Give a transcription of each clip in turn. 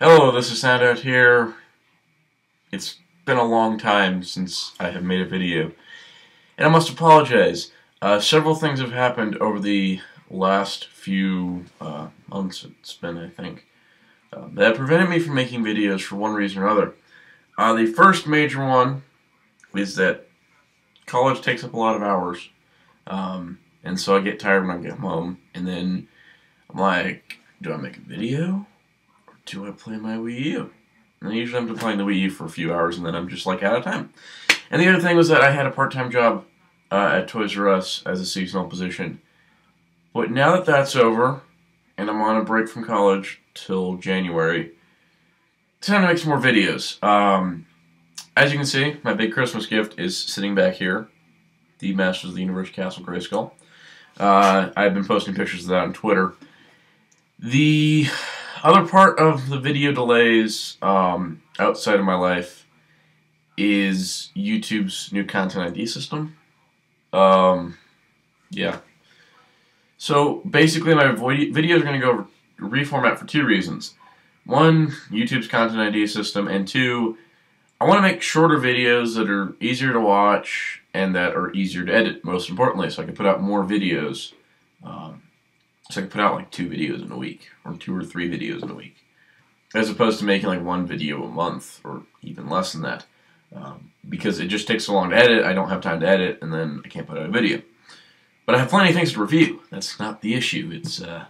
Hello, this is Soundout here. It's been a long time since I have made a video. And I must apologize. Uh, several things have happened over the last few uh, months, it's been, I think, uh, that prevented me from making videos for one reason or other. Uh, the first major one is that college takes up a lot of hours. Um, and so I get tired when I get home. And then I'm like, do I make a video? Do I play my Wii U? And usually I'm playing the Wii U for a few hours and then I'm just like out of time. And the other thing was that I had a part-time job uh, at Toys R Us as a seasonal position. But now that that's over and I'm on a break from college till January, it's time to make some more videos. Um, as you can see, my big Christmas gift is sitting back here, the Masters of the Universe Castle Grayskull. Uh, I've been posting pictures of that on Twitter. The other part of the video delays um, outside of my life is YouTube's new content ID system. Um, yeah. So basically, my videos are going to go reformat for two reasons. One, YouTube's content ID system, and two, I want to make shorter videos that are easier to watch and that are easier to edit, most importantly, so I can put out more videos. Um, so I can put out like two videos in a week, or two or three videos in a week, as opposed to making like one video a month, or even less than that. Um, because it just takes so long to edit, I don't have time to edit, and then I can't put out a video. But I have plenty of things to review. That's not the issue. It's uh,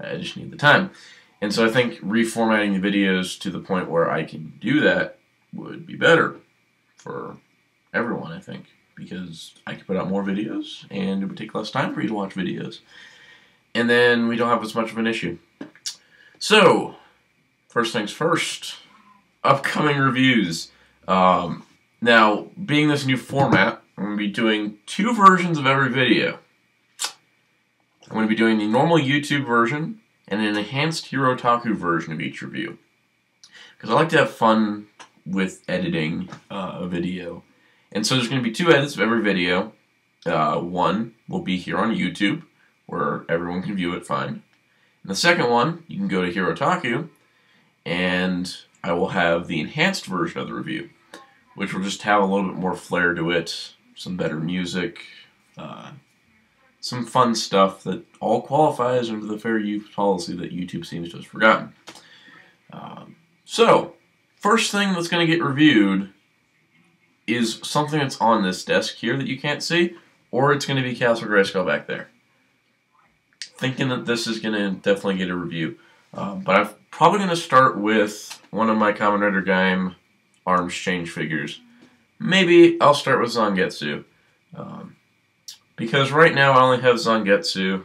I just need the time. And so I think reformatting the videos to the point where I can do that would be better for everyone, I think, because I could put out more videos and it would take less time for you to watch videos and then we don't have as much of an issue. So, first things first, upcoming reviews. Um, now, being this new format, I'm going to be doing two versions of every video. I'm going to be doing the normal YouTube version and an enhanced Herotaku version of each review. Because I like to have fun with editing uh, a video. And so there's going to be two edits of every video. Uh, one will be here on YouTube, where everyone can view it fine. The second one, you can go to Herotaku, and I will have the enhanced version of the review, which will just have a little bit more flair to it, some better music, uh, some fun stuff that all qualifies under the fair use policy that YouTube seems to have forgotten. Um, so, first thing that's going to get reviewed is something that's on this desk here that you can't see, or it's going to be Castle Grayskull back there thinking that this is going to definitely get a review. Um, but I'm probably going to start with one of my Kamen Rider Gaim arms change figures. Maybe I'll start with Zangetsu. Um, because right now I only have Zangetsu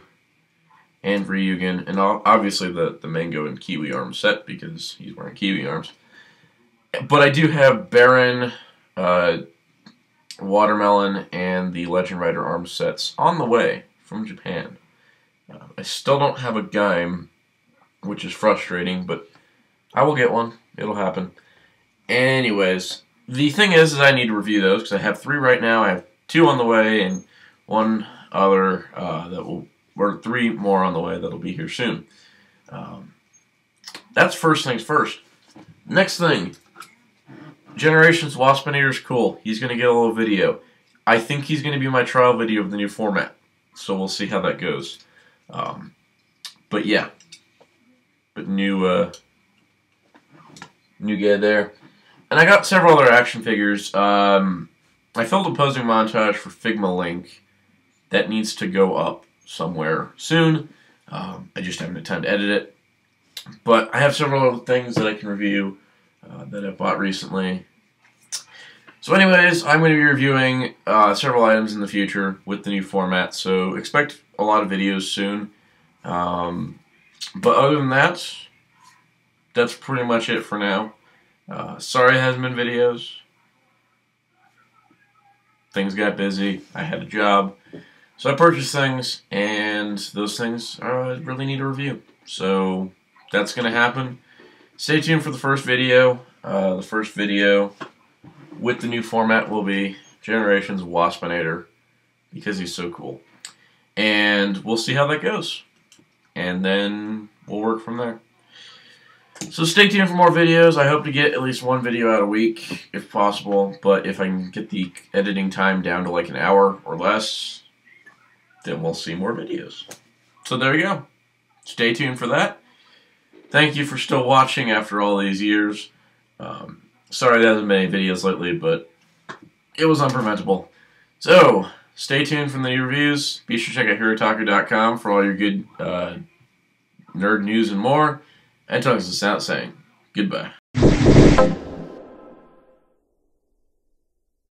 and Ryugen, and obviously the, the Mango and Kiwi arm set because he's wearing Kiwi arms. But I do have Baron, uh, Watermelon, and the Legend Rider arm sets on the way from Japan. I still don't have a Gaim, which is frustrating, but I will get one. It'll happen. Anyways, the thing is, is I need to review those because I have three right now. I have two on the way and one other uh, that will, or three more on the way that'll be here soon. Um, that's first things first. Next thing, Generations Waspinator is cool. He's going to get a little video. I think he's going to be my trial video of the new format. So we'll see how that goes. Um, but yeah, but new uh, new guy there. And I got several other action figures. Um, I filmed a posing montage for Figma Link that needs to go up somewhere soon. Um, I just haven't had time to edit it. But I have several things that I can review uh, that I bought recently. So anyways, I'm going to be reviewing uh, several items in the future with the new format, so expect a lot of videos soon. Um, but other than that, that's pretty much it for now. Uh, sorry it hasn't been videos. Things got busy. I had a job. So I purchased things, and those things uh, really need a review. So that's going to happen. Stay tuned for the first video. Uh, the first video with the new format will be Generations Waspinator because he's so cool. And we'll see how that goes. And then we'll work from there. So stay tuned for more videos. I hope to get at least one video out a week, if possible. But if I can get the editing time down to like an hour or less, then we'll see more videos. So there you go. Stay tuned for that. Thank you for still watching after all these years. Um, sorry there hasn't been any videos lately, but it was unpreventable. So, stay tuned for the new reviews. Be sure to check out HeroTaku.com for all your good uh, nerd news and more. And Tongues is out saying goodbye.